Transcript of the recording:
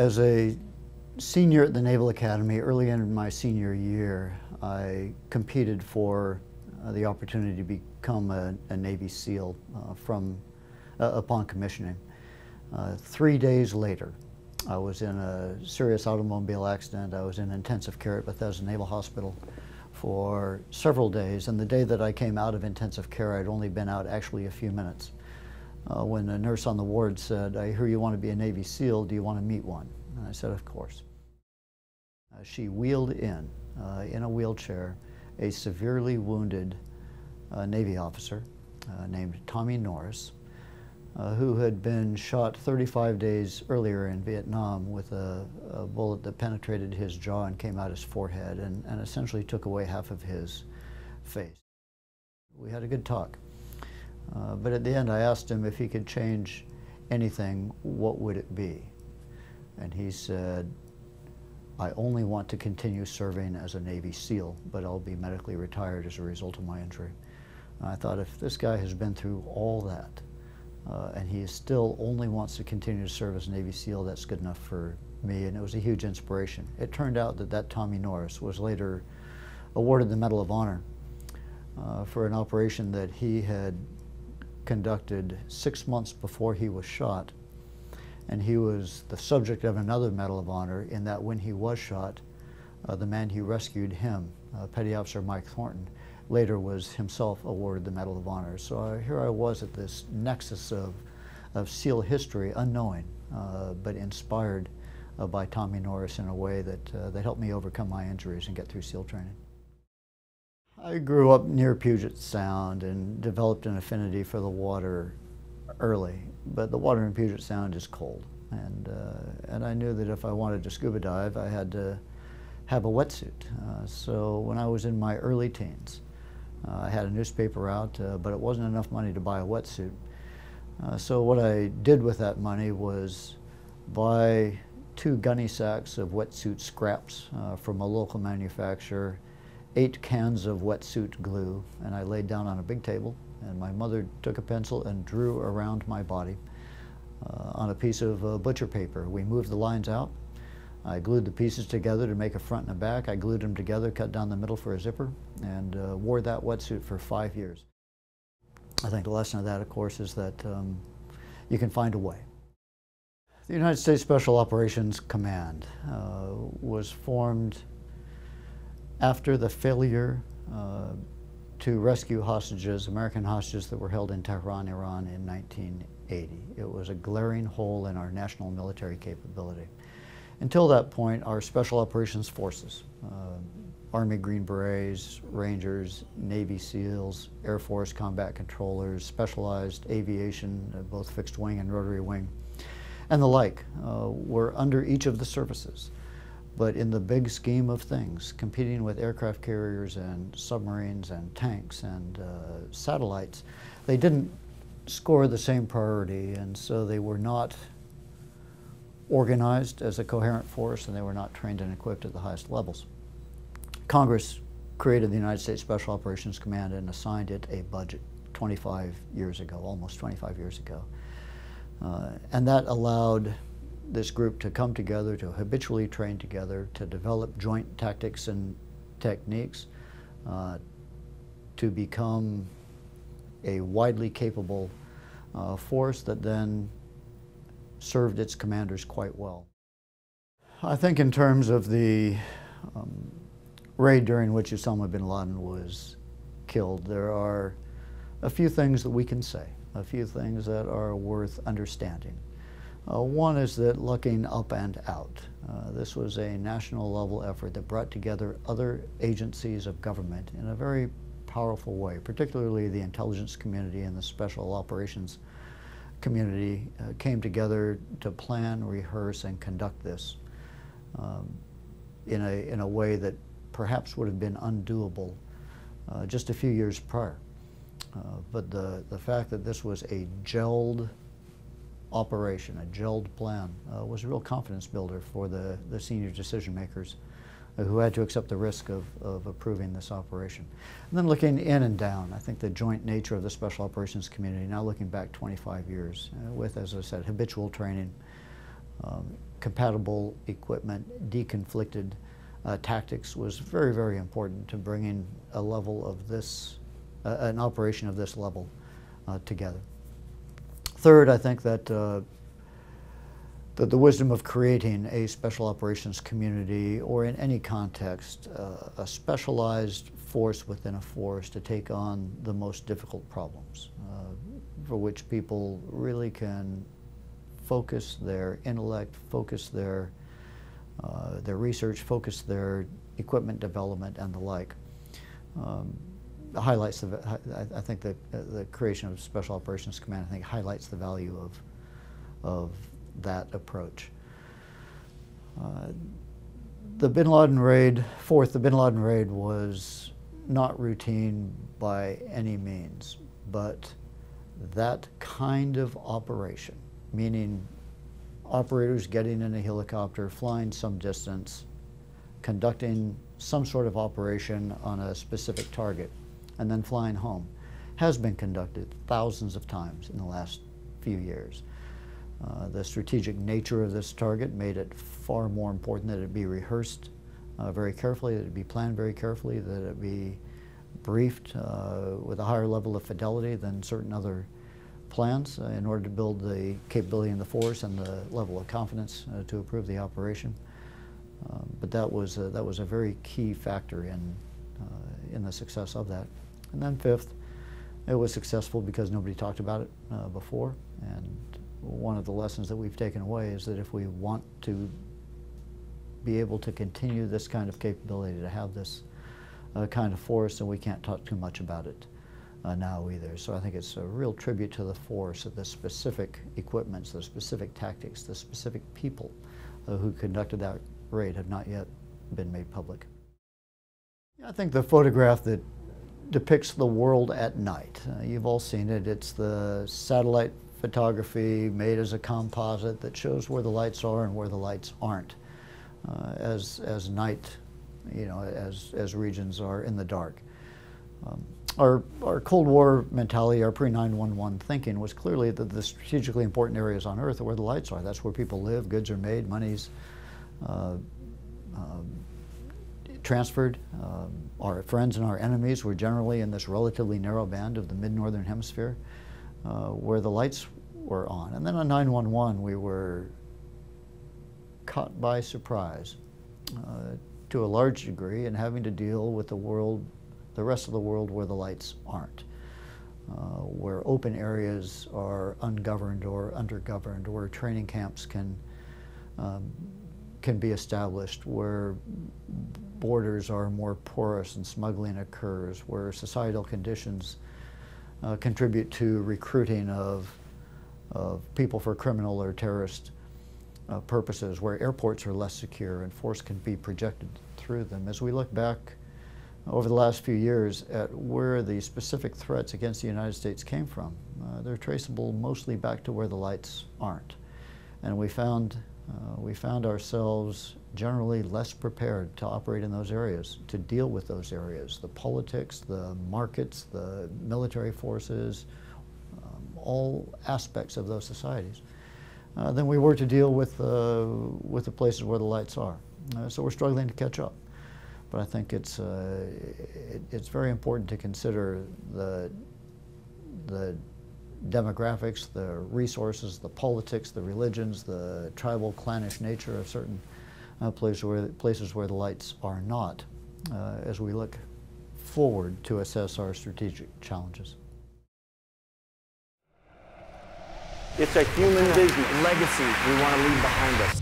As a senior at the Naval Academy, early in my senior year, I competed for uh, the opportunity to become a, a Navy SEAL uh, from uh, upon commissioning. Uh, three days later, I was in a serious automobile accident. I was in intensive care at Bethesda Naval Hospital for several days, and the day that I came out of intensive care, I'd only been out actually a few minutes. Uh, when a nurse on the ward said, I hear you want to be a Navy SEAL, do you want to meet one? And I said, of course. Uh, she wheeled in, uh, in a wheelchair, a severely wounded uh, Navy officer uh, named Tommy Norris, uh, who had been shot 35 days earlier in Vietnam with a, a, bullet that penetrated his jaw and came out his forehead and, and essentially took away half of his face. We had a good talk. Uh, but at the end, I asked him if he could change anything, what would it be? And he said, I only want to continue serving as a Navy SEAL, but I'll be medically retired as a result of my injury. And I thought, if this guy has been through all that, uh, and he still only wants to continue to serve as a Navy SEAL, that's good enough for me, and it was a huge inspiration. It turned out that that Tommy Norris was later awarded the Medal of Honor uh, for an operation that he had conducted six months before he was shot. And he was the subject of another Medal of Honor in that when he was shot, uh, the man who rescued him, uh, Petty Officer Mike Thornton, later was himself awarded the Medal of Honor. So uh, here I was at this nexus of, of SEAL history, unknowing, uh, but inspired uh, by Tommy Norris in a way that, uh, that helped me overcome my injuries and get through SEAL training. I grew up near Puget Sound and developed an affinity for the water early, but the water in Puget Sound is cold. And, uh, and I knew that if I wanted to scuba dive, I had to have a wetsuit. Uh, so when I was in my early teens, uh, I had a newspaper out, uh, but it wasn't enough money to buy a wetsuit. Uh, so what I did with that money was buy two gunny sacks of wetsuit scraps uh, from a local manufacturer eight cans of wetsuit glue and I laid down on a big table and my mother took a pencil and drew around my body uh, on a piece of uh, butcher paper. We moved the lines out. I glued the pieces together to make a front and a back. I glued them together, cut down the middle for a zipper, and uh, wore that wetsuit for five years. I think the lesson of that, of course, is that um, you can find a way. The United States Special Operations Command uh, was formed after the failure uh, to rescue hostages, American hostages that were held in Tehran, Iran in 1980. It was a glaring hole in our national military capability. Until that point, our Special Operations Forces, uh, Army Green Berets, Rangers, Navy SEALs, Air Force combat controllers, specialized aviation, uh, both fixed wing and rotary wing, and the like, uh, were under each of the services. But in the big scheme of things, competing with aircraft carriers and submarines and tanks and uh, satellites, they didn't score the same priority, and so they were not organized as a coherent force, and they were not trained and equipped at the highest levels. Congress created the United States Special Operations Command and assigned it a budget 25 years ago, almost 25 years ago. Uh, and that allowed this group to come together, to habitually train together, to develop joint tactics and techniques, uh, to become a widely capable uh, force that then served its commanders quite well. I think in terms of the um, raid during which Osama bin Laden was killed, there are a few things that we can say, a few things that are worth understanding. Uh, one is that looking up and out. Uh, this was a national level effort that brought together other agencies of government in a very powerful way, particularly the intelligence community and the special operations community uh, came together to plan, rehearse, and conduct this um, in, a, in a way that perhaps would have been undoable uh, just a few years prior. Uh, but the, the fact that this was a gelled operation, a gelled plan, uh, was a real confidence builder for the, the senior decision makers uh, who had to accept the risk of, of approving this operation. And then looking in and down, I think the joint nature of the Special Operations Community, now looking back 25 years, uh, with, as I said, habitual training, um, compatible equipment, deconflicted uh, tactics was very, very important to bringing a level of this, uh, an operation of this level uh, together. Third, I think that, uh, that the wisdom of creating a special operations community or in any context, uh, a specialized force within a force to take on the most difficult problems uh, for which people really can focus their intellect, focus their, uh, their research, focus their equipment development and the like. Um, highlights the, I, I think the, the creation of Special Operations Command, I think highlights the value of, of that approach. Uh, the bin Laden raid, fourth, the bin Laden raid was not routine by any means, but that kind of operation meaning operators getting in a helicopter, flying some distance, conducting some sort of operation on a specific target, and then flying home, has been conducted thousands of times in the last few years. Uh, the strategic nature of this target made it far more important that it be rehearsed uh, very carefully, that it be planned very carefully, that it be briefed uh, with a higher level of fidelity than certain other plans uh, in order to build the capability in the force and the level of confidence uh, to approve the operation. Um, but that was, a, that was a very key factor in, uh, in the success of that. And then fifth, it was successful because nobody talked about it uh, before. And one of the lessons that we've taken away is that if we want to be able to continue this kind of capability, to have this uh, kind of force, then we can't talk too much about it uh, now either. So I think it's a real tribute to the force of the specific equipments, the specific tactics, the specific people uh, who conducted that raid have not yet been made public. I think the photograph that depicts the world at night, uh, you've all seen it, it's the satellite photography made as a composite that shows where the lights are and where the lights aren't uh, as, as night, you know, as, as regions are in the dark. Um, our, our Cold War mentality, our pre-911 thinking was clearly that the strategically important areas on Earth are where the lights are. That's where people live, goods are made, money's uh, uh, transferred. Uh, our friends and our enemies were generally in this relatively narrow band of the mid-northern hemisphere uh, where the lights were on. And then on 911 we were caught by surprise uh, to a large degree in having to deal with the world the rest of the world where the lights aren't. Uh, where open areas are ungoverned or undergoverned, where training camps can um, can be established, where borders are more porous and smuggling occurs, where societal conditions uh, contribute to recruiting of of people for criminal or terrorist uh, purposes, where airports are less secure and force can be projected through them. As we look back over the last few years at where the specific threats against the United States came from. Uh, they're traceable mostly back to where the lights aren't. And we found, uh, we found ourselves generally less prepared to operate in those areas, to deal with those areas, the politics, the markets, the military forces, um, all aspects of those societies, uh, than we were to deal with, uh, with the places where the lights are. Uh, so we're struggling to catch up. But I think it's, uh, it, it's very important to consider the, the demographics, the resources, the politics, the religions, the tribal clannish nature of certain uh, places, where, places where the lights are not uh, as we look forward to assess our strategic challenges. It's a human legacy we want to leave behind us.